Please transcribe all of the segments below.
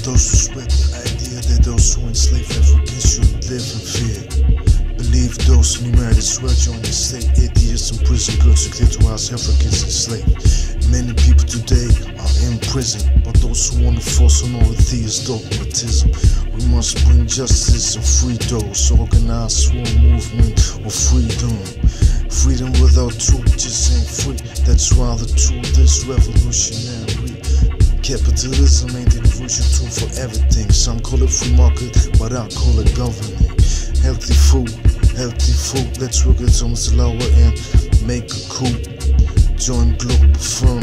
those who spread the idea that those who enslave Africans should live in fear. Believe those who numeric swear join the state. Atheists in prison, girls who clear to house Africans enslaved. Many people today are in prison, but those who want to force on all atheist dogmatism. We must bring justice and free those. Organize sworn movement of freedom. Freedom without truth just ain't free. That's why the truth is revolutionary. Capitalism ain't the tool for everything. Some call it free market, but I call it government. Healthy food, healthy food. Let's work it almost lower and make a coup. Join Globalfirm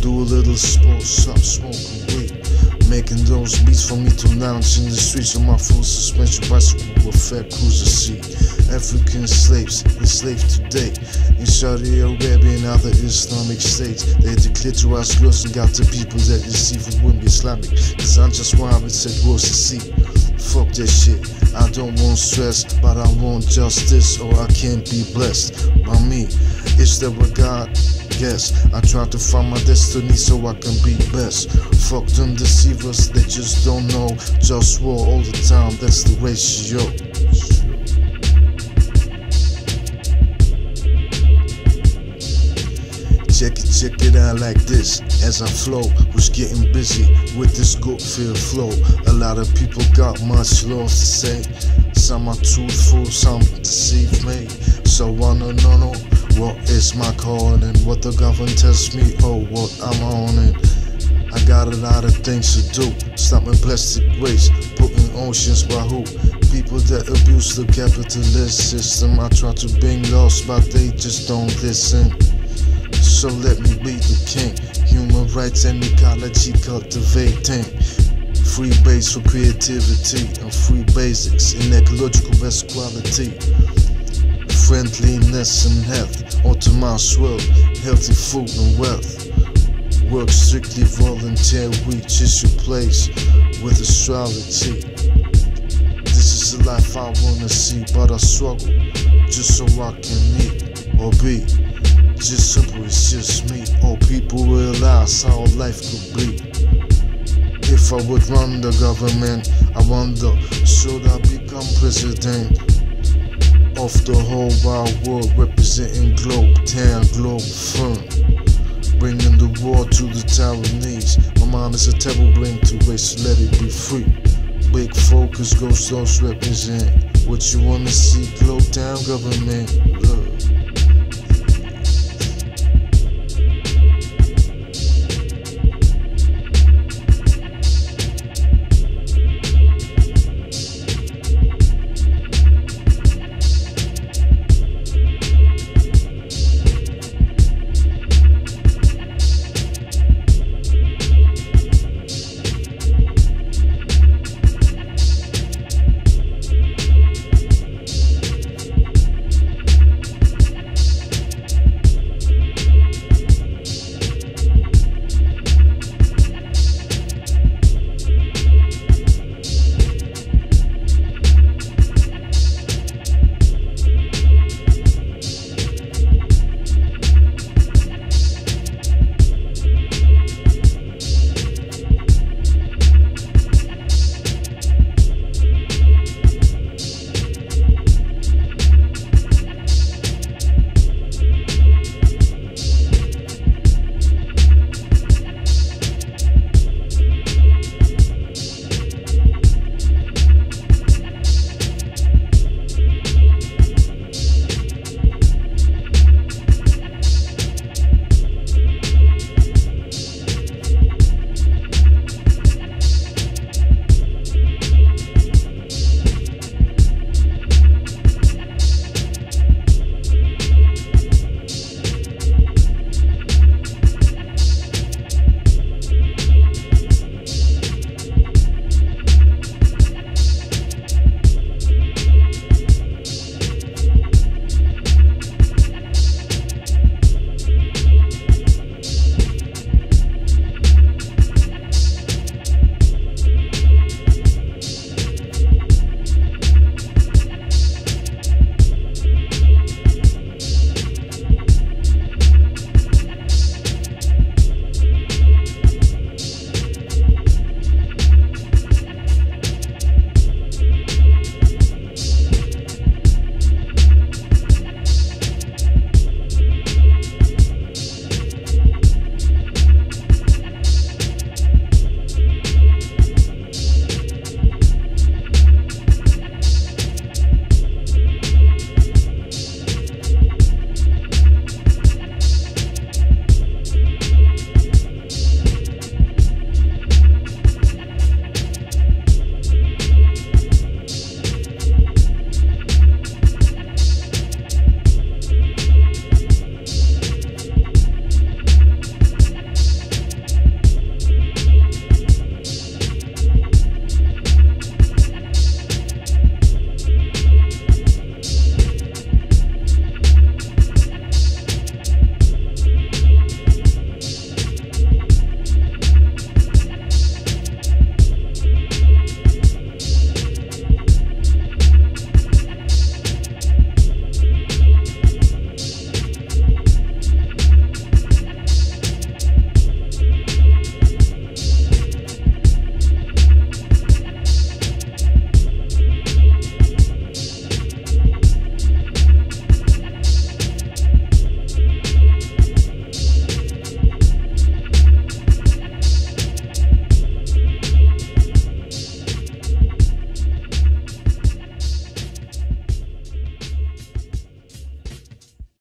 do a little sports, stop smoking weed. Making those beats for me to lounge in the streets on my full suspension bicycle with fat cruiser seat. African slaves enslaved today in Saudi Arabia and other Islamic states. They declare to us girls and got the people that deceive it wouldn't be Islamic. Cause I'm just it said was to see. Fuck that shit. I don't want stress, but I want justice or I can't be blessed by me. Is there a God Yes, I try to find my destiny so I can be best. Fuck them deceivers, they just don't know. Just war all the time, that's the ratio. Check it, check it out like this as I flow. Was getting busy with this good feel flow. A lot of people got much love to say. Some are truthful, some deceive me. So I no no no. What is my calling? What the government tells me, oh, what I'm on it. I got a lot of things to do. Stopping plastic waste, putting oceans by who? People that abuse the capitalist system. I try to bring laws, but they just don't listen. So let me be the king. Human rights and ecology cultivating. Free base for creativity and free basics in ecological best quality. Friendliness and health, Ultimate world, healthy food and wealth. Work strictly volunteer, reach is your place with astrology. This is the life I wanna see, but I struggle just so I can eat or be. Just simple, it's just me. All people realize how life could be. If I would run the government, I wonder, should I become president? Of the whole wide world, representing Globe Town, Globe Firm. Bringing the war to the Taiwanese. My mind is a terrible blame to waste, let it be free. Big focus, ghost those represent. What you wanna see, Globe Town government. Look.